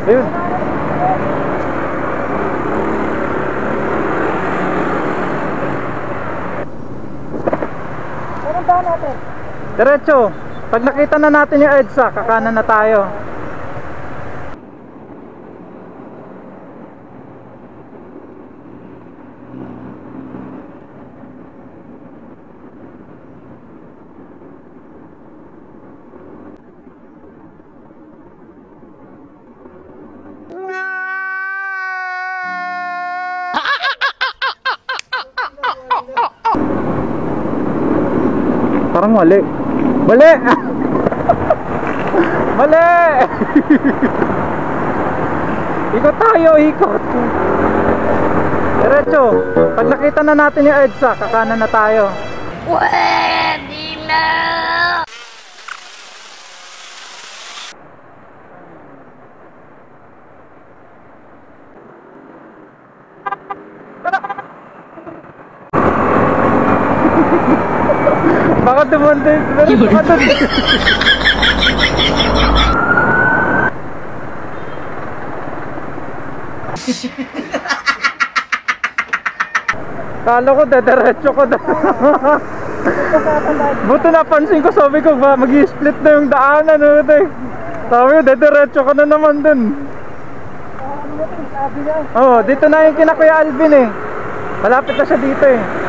Ayun. Anong ba natin? Diretso. Pag nakita na natin yung EDSA, kakanan na tayo. Parang mali. Mali! mali! ikot tayo, ikot. Diretso. Pag nakita na natin yung EDSA, kakanan na tayo. Pwede na! Baka dumunti. Baka dumunti. Kala ko dediretso ko. Buto napansin ko, sabi ko ba, mag-split na yung daanan. Ano, te. Sabi ko, dediretso ko na naman dun. Oo, oh, dito na yung kinakuya Alvin eh. Malapit na siya dito eh.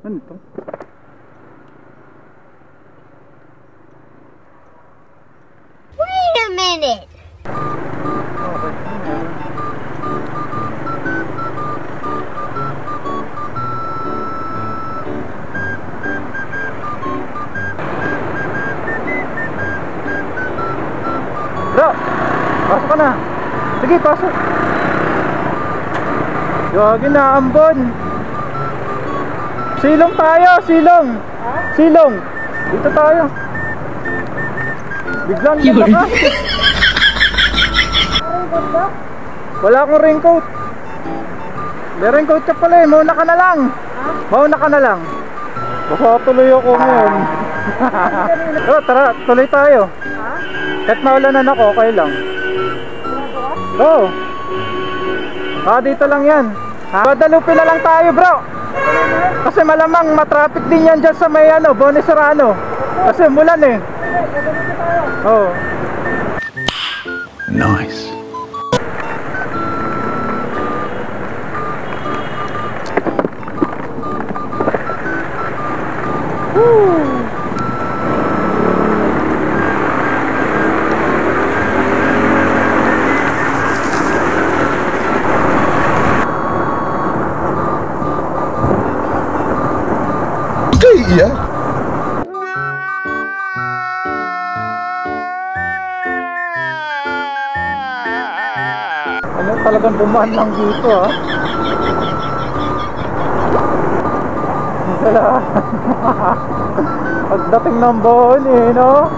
Ano to? Wait a minute! Bro, pasok ka na. Sige, pasok. Gagi na, ambon. Silong tayo, silong. Silong. Dito tayo. Biglang ka. Wala akong raincoat. May raincoat ka pala eh. Mauna ka na lang. Mauna ka na lang. Baka tuloy ako ngayon. oh, tara, tuloy tayo. Kahit maulanan ako, okay lang. Oo. Ah, dito lang yan. Ha? Guadalupe na lang tayo, bro. Malamang matraffic din yan dyan sa may ano, Bones Serrano. Kasi mulan eh. Oo. Nice. Iya. Ano talagang dumaan lang dito ah. Pagdating ng baon eh, no?